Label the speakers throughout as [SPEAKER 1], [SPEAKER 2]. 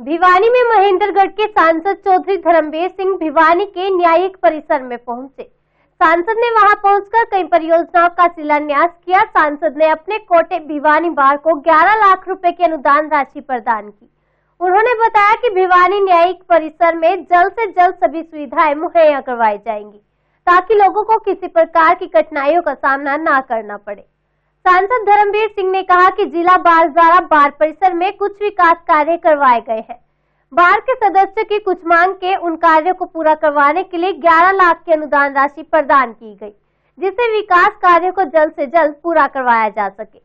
[SPEAKER 1] भिवानी में महेंद्रगढ़ के सांसद चौधरी धर्मवीर सिंह भिवानी के न्यायिक परिसर में पहुँचे। सांसद ने वहाँ पहुंचकर कई परियोजनाओं का शिलान्यास किया। सांसद ने अपने कोटे भिवानी बार को 11 लाख रुपए की अनुदान राशि प्रदान की। उन्होंने बताया कि भिवानी न्यायिक परिसर में जल्द से जल्द सभी सुविधाएँ मुहैया करवाई जाएँगी, ताकि लोगों को किसी प्रकार की कठिनाइयों का सामना न करना पड़े। सांसद धर्मवीर सिंह ने कहा कि जिला बार द्वारा बार परिसर में कुछ विकास कार्य करवाए गए हैं। बार के सदस्य की कुछ मांग के उन कार्यों को पूरा करवाने के लिए 11 लाख की अनुदान राशि प्रदान की गई, जिससे विकास कार्यों को जल्द से जल्द पूरा करवाया जा सके।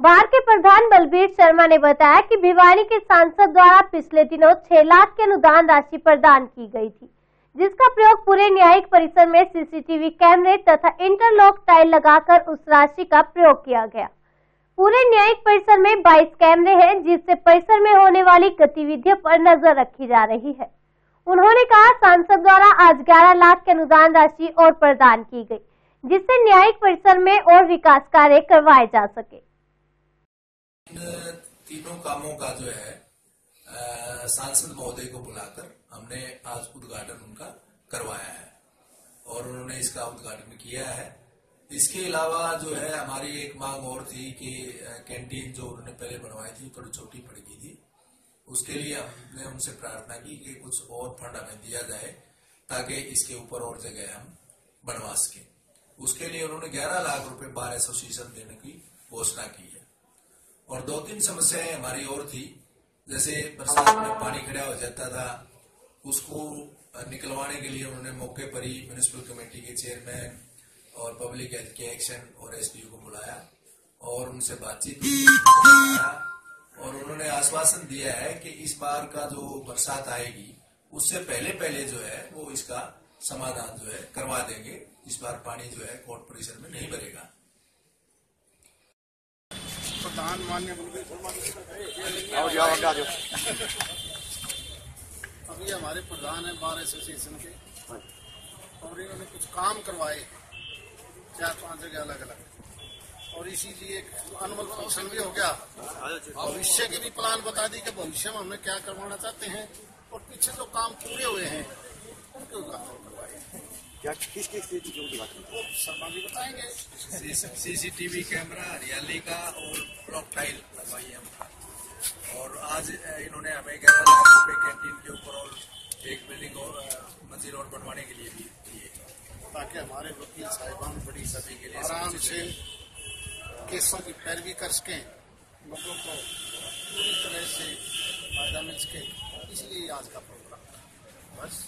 [SPEAKER 1] बार के प्रधान बलबीर शर्मा ने बताया कि भिवानी के सांसद द्वारा पिछले दिनों 6 लाख की अनुदान राशि प्रदान की गई थी। जिसका प्रयोग पूरे न्यायिक परिसर में सीसीटीवी कैमरे तथा इंटरलॉक टाइल लगाकर उस राशि का प्रयोग किया गया। पूरे न्यायिक परिसर में 22 कैमरे हैं, जिससे परिसर में होने वाली गतिविधियों पर नज़र रखी जा रही है। उन्होंने कहा, सांसद द्वारा आज 11 लाख की अनुदान राशि और प्रदान की गई, जिससे न्यायिक परिसर में और विकास कार्य करवाए जा सके।
[SPEAKER 2] तीनों कामों का जो है सांसद महोदय को बुलाकर हमने आज उद्घाटन उनका करवाया है और उन्होंने इसका उद्घाटन किया है। इसके अलावा जो है, हमारी एक मांग और थी कि कैंटीन जो उन्होंने पहले बनवाई थी, थोड़ी छोटी पड़ गई थी, उसके लिए हमने उनसे प्रार्थना की कि कुछ और फंड हमें दिया जाए ताकि इसके ऊपर और जगह हम बनवा सके। उसके लिए उन्होंने 11 लाख रुपए बार एसोसिएशन देने की घोषणा की है। और दो तीन समस्याएँ हमारी और थी जैसे बरसात में पानी खड़ा हो जाता था, उसको निकलवाने के लिए उन्होंने मौके पर ही म्यूनिसिपल कमेटी के चेयरमैन और पब्लिक हेल्थ के एक्शन और एसपीओ को बुलाया और उनसे बातचीत और उन्होंने आश्वासन दिया है कि इस बार का जो बरसात आएगी, उससे पहले पहले जो है वो इसका समाधान जो है करवा देंगे। इस बार पानी जो है कोर्ट परिसर में नहीं भरेगा।
[SPEAKER 3] प्रधान मान्य अभी हमारे प्रधान है बार एसोसिएशन के। और इन्होंने कुछ काम करवाए चार पाँच जगह अलग अलग और इसीलिए अनुमल फ़ंक्शन भी हो गया। भविष्य के भी प्लान बता दी कि भविष्य में हमें क्या करवाना चाहते हैं और पीछे जो काम पूरे हुए हैं उनके उद्घाटन
[SPEAKER 4] क्या किस किस चीज़ की
[SPEAKER 3] शर्मा जी बताएँगे।
[SPEAKER 2] सीसीटीवी कैमरा हरियाली का और ब्लॉक लगवाई हम और आज इन्होंने हमें ग्यारह लाख कैंटीन के ऊपर और एक बिल्डिंग और मंजिल और बनवाने के लिए भी दिए
[SPEAKER 3] ताकि हमारे वकील साहिबान बड़ी सभी के लिए आराम से केसों की पैरवी कर सकें लोगों को पूरी तरह से फ़ायदा मिल सके इसलिए आज का प्रोग्राम बस।